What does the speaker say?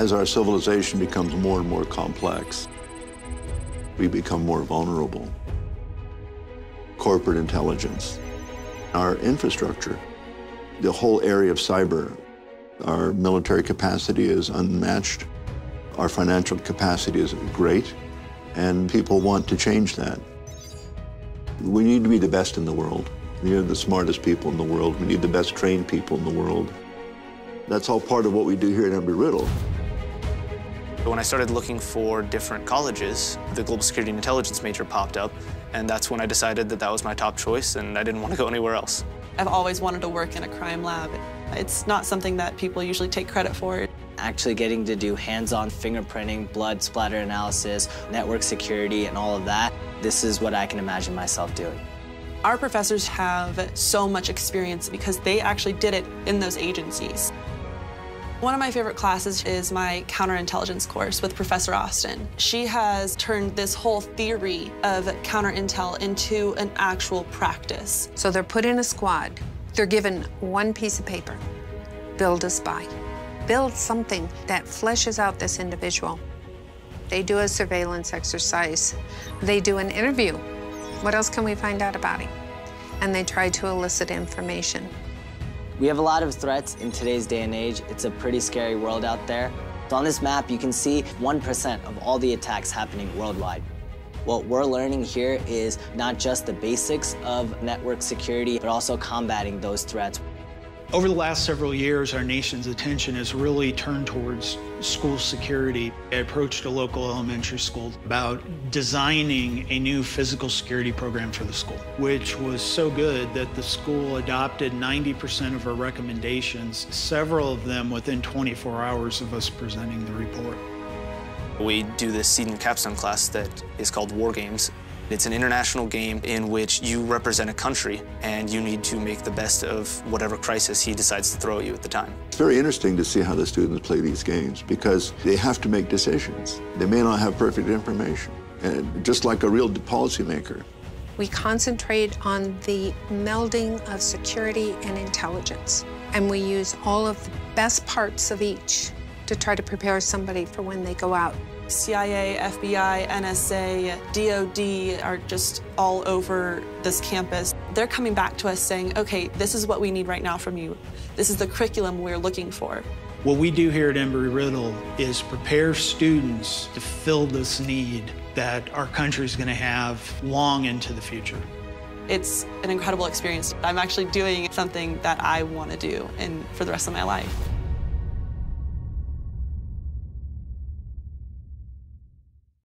As our civilization becomes more and more complex, we become more vulnerable. Corporate intelligence, our infrastructure, the whole area of cyber, our military capacity is unmatched. Our financial capacity is great, and people want to change that. We need to be the best in the world. We need the smartest people in the world. We need the best trained people in the world. That's all part of what we do here at Embry-Riddle. When I started looking for different colleges, the Global Security and Intelligence major popped up, and that's when I decided that that was my top choice, and I didn't want to go anywhere else. I've always wanted to work in a crime lab. It's not something that people usually take credit for. Actually getting to do hands-on fingerprinting, blood splatter analysis, network security, and all of that, this is what I can imagine myself doing. Our professors have so much experience because they actually did it in those agencies. One of my favorite classes is my counterintelligence course with Professor Austin. She has turned this whole theory of counterintel into an actual practice. So they're put in a squad. They're given one piece of paper. Build a spy. Build something that fleshes out this individual. They do a surveillance exercise. They do an interview. What else can we find out about him? And they try to elicit information. We have a lot of threats in today's day and age. It's a pretty scary world out there. So on this map, you can see 1% of all the attacks happening worldwide. What we're learning here is not just the basics of network security, but also combating those threats. Over the last several years, our nation's attention has really turned towards school security. I approached a local elementary school about designing a new physical security program for the school, which was so good that the school adopted 90% of our recommendations, several of them within 24 hours of us presenting the report. We do this and capstone class that is called War Games. It's an international game in which you represent a country and you need to make the best of whatever crisis he decides to throw at you at the time. It's very interesting to see how the students play these games because they have to make decisions. They may not have perfect information, and just like a real policymaker. We concentrate on the melding of security and intelligence, and we use all of the best parts of each to try to prepare somebody for when they go out. CIA, FBI, NSA, DOD are just all over this campus. They're coming back to us saying, okay, this is what we need right now from you. This is the curriculum we're looking for. What we do here at Embry-Riddle is prepare students to fill this need that our country is going to have long into the future. It's an incredible experience. I'm actually doing something that I want to do and for the rest of my life.